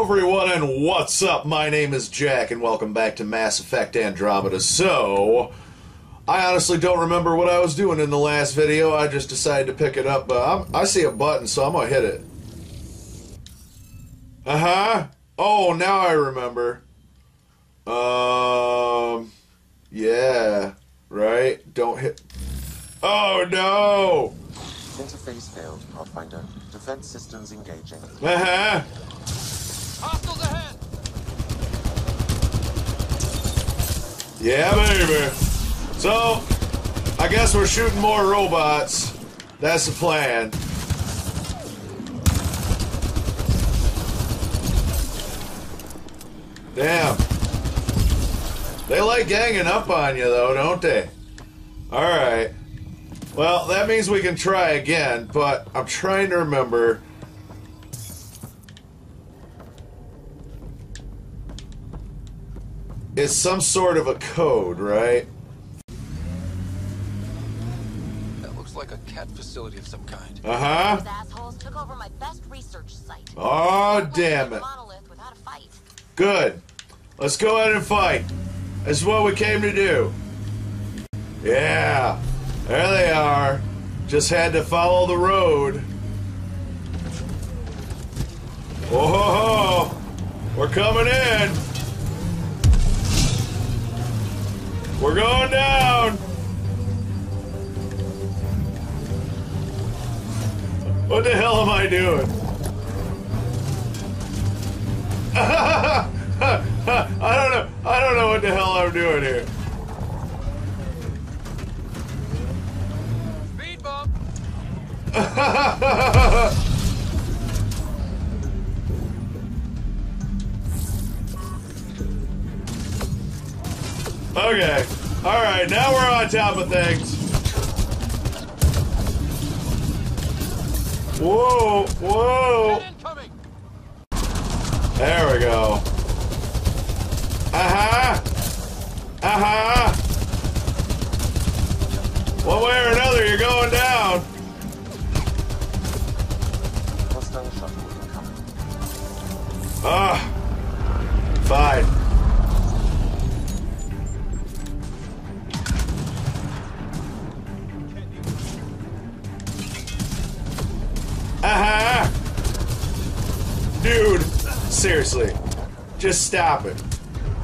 Hello, everyone, and what's up? My name is Jack, and welcome back to Mass Effect Andromeda. So, I honestly don't remember what I was doing in the last video. I just decided to pick it up, but I'm, I see a button, so I'm gonna hit it. Uh huh. Oh, now I remember. Um. Yeah. Right? Don't hit. Oh, no! Interface failed, Pathfinder. Defense systems engaging. Uh Yeah, baby. So, I guess we're shooting more robots. That's the plan. Damn. They like ganging up on you, though, don't they? Alright. Well, that means we can try again, but I'm trying to remember. It's some sort of a code, right? That looks like a Kett facility of some kind. Uh huh. Those assholes took over my best research site. Oh, damn it. Without a fight. Good. Let's go ahead and fight. This is what we came to do. Yeah. There they are. Just had to follow the road. Oh ho ho! We're coming in. We're going down. What the hell am I doing? I don't know. I don't know what the hell I'm doing here. Speed bump! Okay. All right. Now we're on top of things. Whoa! Whoa! There we go. Uh-huh. Uh-huh. One way or another, you're going down. Hostile shuttle incoming. Ah. Fine. Seriously. Just stop it.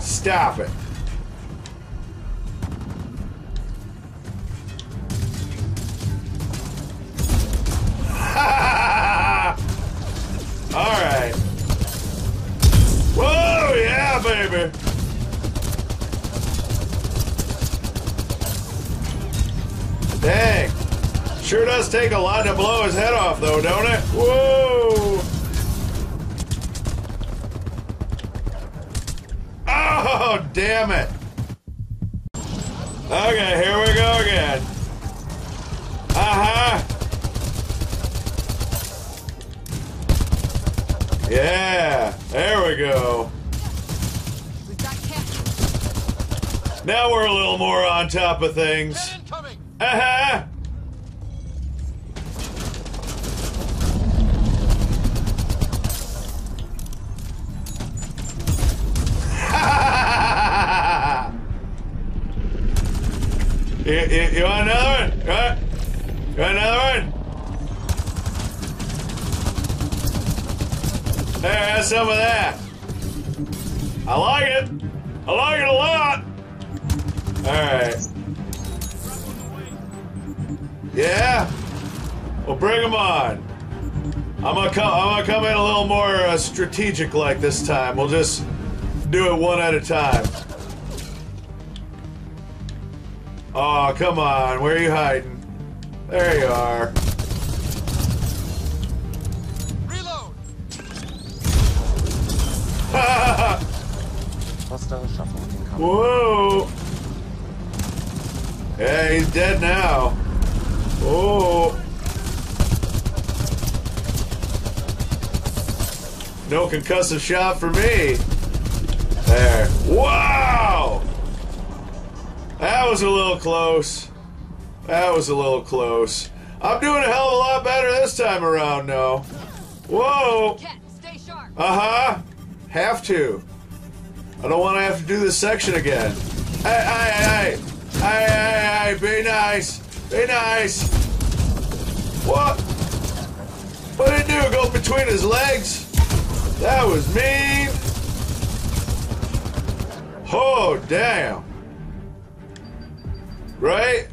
Stop it. All right. Whoa, yeah, baby. Dang. Sure does take a lot to blow his head off, though, don't it? Whoa. Oh, damn it. Okay, here we go again. Uh huh. Yeah, there we go. We've got capture. Now we're a little more on top of things. Uh-huh. You, you, you want another one? You want, another one? There, have some of that. I like it. I like it a lot. All right. Yeah. Well, bring them on. I'm gonna come. I'm gonna come in a little more uh, strategic like this time. We'll just do it one at a time. Oh, come on. Where are you hiding? There you are. Reload! Hostile shuttle incoming. Whoa. Yeah, he's dead now. Oh. No concussive shot for me. There. Wow! That was a little close. That was a little close. I'm doing a hell of a lot better this time around, no. Whoa! Stay sharp. Uh huh. Have to. I don't want to have to do this section again. Hey, hey, hey, hey, hey, hey, be nice, be nice. What? What did he do? Go between his legs? That was mean. Oh, damn. Right?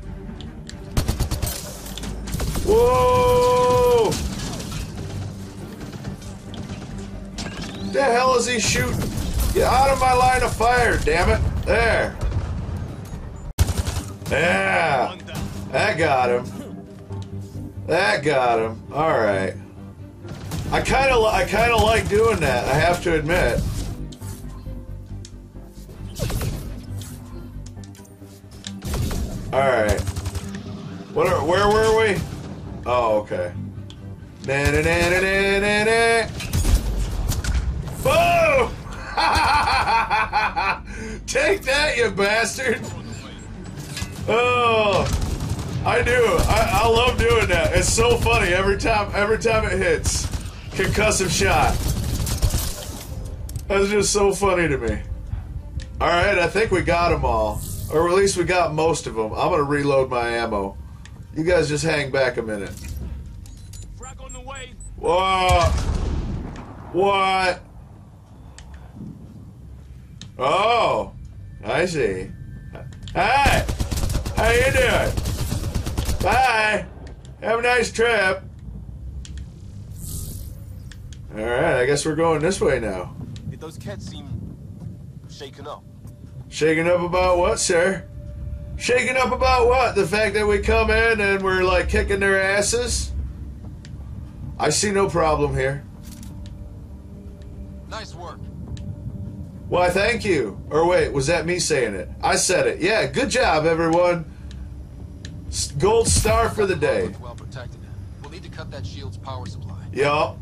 Whoa! The hell is he shooting? Get out of my line of fire, damn it. There. Yeah. That got him. That got him. All right. I kind of I kind of like doing that. I have to admit. All right. What are, where were we? Oh, okay. Na na na na na na na. Boom! Take that, you bastard! Oh, I do. I, I love doing that. It's so funny every time. Every time it hits, concussive shot. That's just so funny to me. All right, I think we got them all, or at least we got most of them. I'm gonna reload my ammo. You guys just hang back a minute. Frag on the way. What? What? Oh, I see. Hi, how you doing? Bye. Have a nice trip. All right, I guess we're going this way now. Did those cats seem shaken up? Shaking up about what, sir? Shaking up about what? The fact that we come in and we're like kicking their asses? I see no problem here. Nice work. Why, thank you. Or wait, was that me saying it? I said it. Yeah, good job, everyone. Gold star for the day. Well protected. We'll need to cut that shield's power supply. Yup.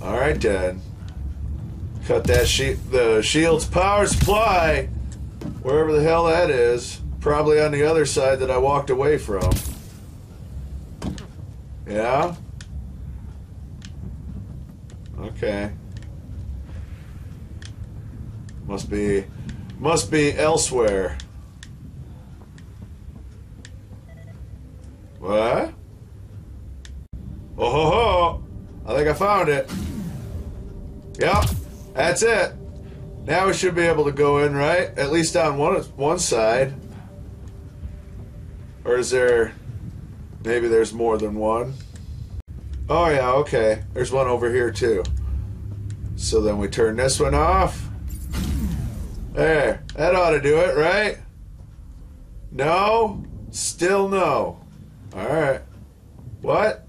All right, Dad. Cut that she- the shield's power supply, wherever the hell that is. Probably on the other side that I walked away from. Yeah. Okay. Must be, must be elsewhere. What? Oh ho ho! I think I found it. Yep, that's it. Now we should be able to go in, right? At least on one one side. Or is there? Maybe there's more than one. Oh yeah, okay. There's one over here too. So then we turn this one off. There, that ought to do it, right? No? Still no. Alright. What?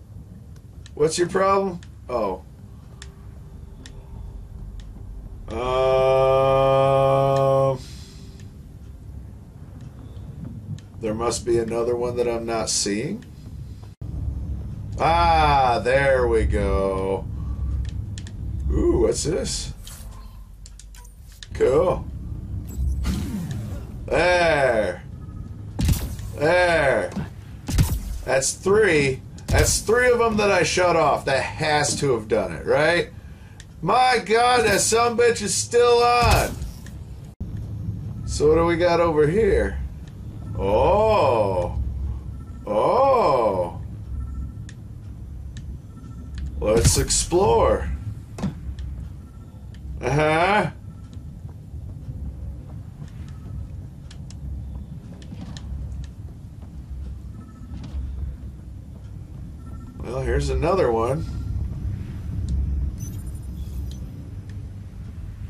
What's your problem? Oh. Um. There must be another one that I'm not seeing. Ah, there we go. Ooh, what's this? Cool. There. There. That's three. That's three of them that I shut off. That has to have done it, right? My God, that some bitch is still on. So what do we got over here? Oh. Oh. Let's explore. Uh huh. Well, here's another one.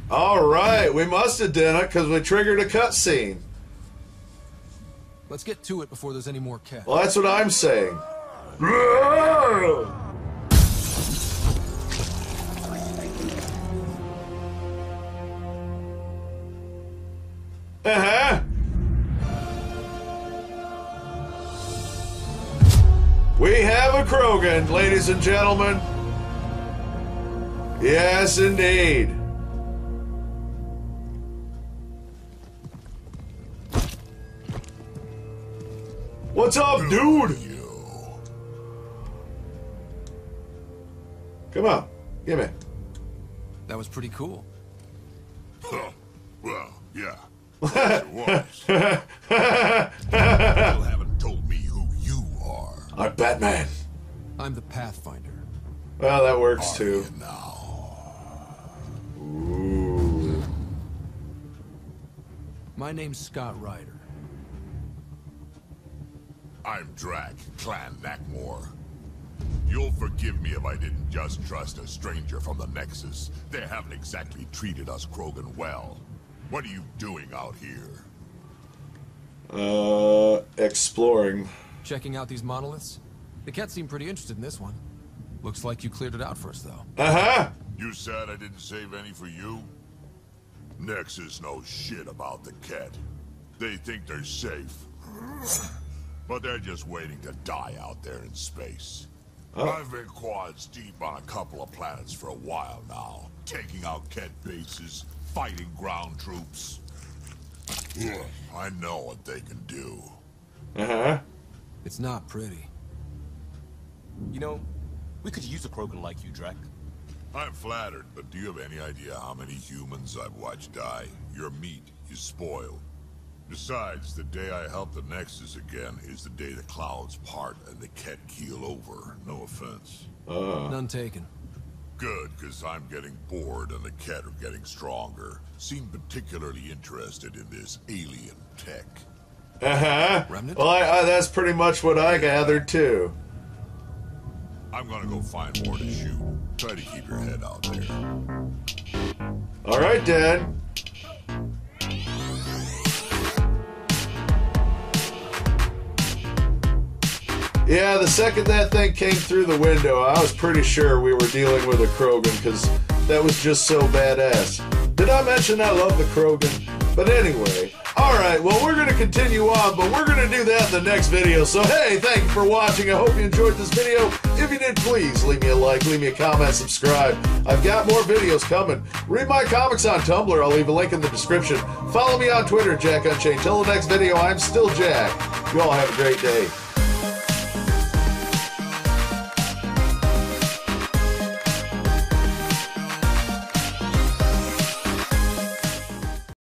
All right, we must have done it because we triggered a cutscene. Let's get to it before there's any more cats. Well, that's what I'm saying. Uh huh. We have a Krogan, ladies and gentlemen. Yes, indeed. What's up, dude? Come on, give me. That was pretty cool. Huh. Well, yeah. Yes, it was. Batman. I'm the Pathfinder. Well, that works too. now? Ooh. My name's Scott Ryder. I'm Drack, Clan Nakmor. You'll forgive me if I didn't just trust a stranger from the Nexus. They haven't exactly treated us Krogan well. What are you doing out here? Uh, exploring. Checking out these monoliths? The Kett seem pretty interested in this one. Looks like you cleared it out for us, though. Uh huh. You said I didn't save any for you? Nexus knows shit about the Kett. They think they're safe. But they're just waiting to die out there in space. I've been quads deep on a couple of planets for a while now, taking out Kett bases, fighting ground troops. Ugh, I know what they can do. Uh huh. It's not pretty. You know, we could use a Krogan like you, Drack. I'm flattered, but do you have any idea how many humans I've watched die? Your meat is spoiled. Besides, the day I help the Nexus again is the day the clouds part and the Kett keel over. No offense. Uh. None taken. Good, because I'm getting bored and the Kett are getting stronger. Seem particularly interested in this alien tech. Uh huh. Remnant? Well, I, I, that's pretty much what I gathered too. I'm gonna go find more to shoot. Try to keep your head out there. All right, Dad. Yeah, the second that thing came through the window, I was pretty sure we were dealing with a Krogan because that was just so badass. Did I mention I love the Krogan? But anyway, alright, well, we're going to continue on, but we're going to do that in the next video. So, hey, thank you for watching. I hope you enjoyed this video. If you did, please leave me a like, leave me a comment, subscribe. I've got more videos coming. Read my comics on Tumblr. I'll leave a link in the description. Follow me on Twitter, Jack Unchained. Till the next video, I'm still Jack. You all have a great day.